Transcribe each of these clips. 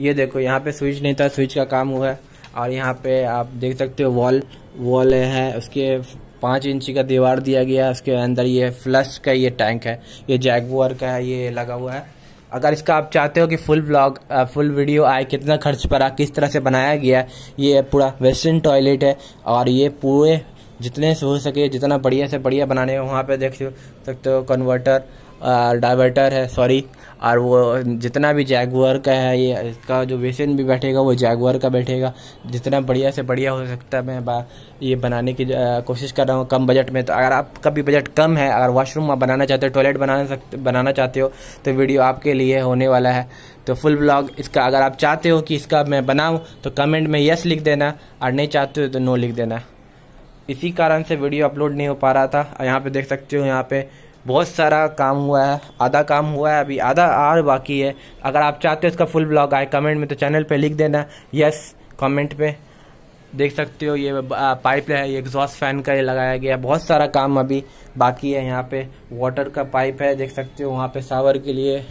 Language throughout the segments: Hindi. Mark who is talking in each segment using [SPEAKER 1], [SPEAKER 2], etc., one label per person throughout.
[SPEAKER 1] ये देखो, यहाँ पे स्विच नहीं था स्विच का काम हुआ है। और यहाँ पे आप देख सकते हो वॉल वॉल है, उसके पाँच इंची का दीवार दिया गया है, उसके अंदर ये फ्लश का ये टैंक है, ये जैगुअर का है, ये लगा हुआ है। अगर इसका आप चाहते हो कि फुल ब्लॉग फुल वीडियो आए, कितना खर्च पड़ा, किस तरह से बनाया गया है, ये पूरा वेस्टर्न टॉयलेट है, और ये पूरे जितने से हो सके, जितना बढ़िया से बढ़िया बनाने वहाँ पे देख सकते हो कन्वर्टर डाइवर्टर है सॉरी और वो जितना भी जैगुअर का है, ये इसका जो बेसिन भी बैठेगा, वो जैगुअर का बैठेगा. जितना बढ़िया से बढ़िया हो सकता है, मैं ये बनाने की कोशिश कर रहा हूँ कम बजट में. तो अगर आपका भी बजट कम है, अगर वॉशरूम आप बनाना चाहते हो टॉयलेट बनाना सकते बनाना चाहते हो तो वीडियो आपके लिए होने वाला है. तो फुल ब्लॉग इसका, अगर आप चाहते हो कि इसका मैं बनाऊँ तो कमेंट में यस लिख देना, और नहीं चाहते हो तो नो लिख देना. इसी कारण से वीडियो अपलोड नहीं हो पा रहा था. यहाँ पे देख सकते हो, यहाँ पे बहुत सारा काम हुआ है आधा काम हुआ है अभी आधा और बाकी है। अगर आप चाहते हो इसका फुल ब्लॉग आए कमेंट में तो चैनल पे लिख देना। यस कमेंट पे। देख सकते हो ये पाइप है ये एग्जॉस्ट फ़ैन का ये लगाया गया बहुत सारा काम अभी बाकी है यहाँ पे। वाटर का पाइप है देख सकते हो वहाँ पे सावर के लिए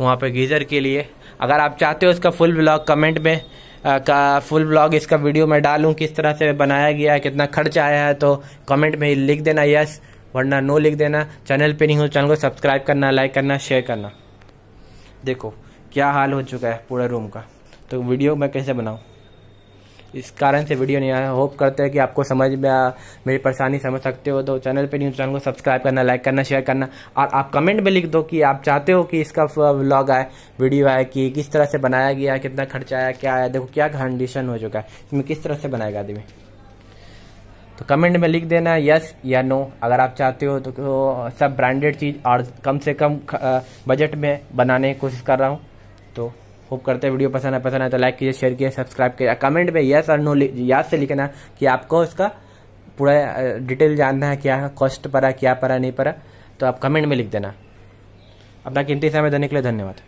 [SPEAKER 1] वहाँ पे गीज़र के लिए। अगर आप चाहते हो इसका फुल ब्लॉग कमेंट में आ, का फुल ब्लॉग इसका वीडियो में डालूँ किस तरह से बनाया गया है कितना खर्च आया है तो कमेंट में लिख देना। यस वरना नो लिख देना। चैनल पे नहीं हो चैनल को सब्सक्राइब करना लाइक करना शेयर करना। देखो क्या हाल हो चुका है पूरे रूम का। तो वीडियो मैं कैसे बनाऊँ? इस कारण से वीडियो नहीं आया। होप करते हैं कि आपको समझ में आ, मेरी परेशानी समझ सकते हो। तो चैनल पे न्यूज़ चैनल को सब्सक्राइब करना लाइक करना शेयर करना। और आप कमेंट में लिख दो कि आप चाहते हो कि इसका व्लॉग आए वीडियो आए कि किस तरह से बनाया गया कितना खर्चा आया क्या आया। देखो क्या कंडीशन हो चुका है। इसमें किस तरह से बनाएगा आदमी? तो कमेंट में लिख देना यस या नो अगर आप चाहते हो तो, तो सब ब्रांडेड चीज़ और कम से कम बजट में बनाने की कोशिश कर रहा हूँ। तो होप करते हैं वीडियो पसंद है पसंद है तो लाइक कीजिए शेयर कीजिए सब्सक्राइब कीजिए। कमेंट में यस और नो याद से लिखना कि आपको इसका पूरा डिटेल जानना है क्या कॉस्ट पड़ा क्या पड़ा नहीं पड़ा। तो आप कमेंट में लिख देना। अपना कीमती समय देने के लिए धन्यवाद।